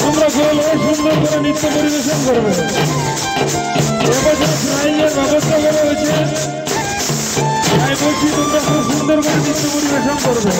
তোমরা গোল হয়ে সুন্দর করে নৃত্য পরিবেশন করবে। এবছর স্নাইলের ব্যবস্থা করা হয়েছে, তাই বলছি তোমরা খুব সুন্দর করে নৃত্য পরিবেশন করবে।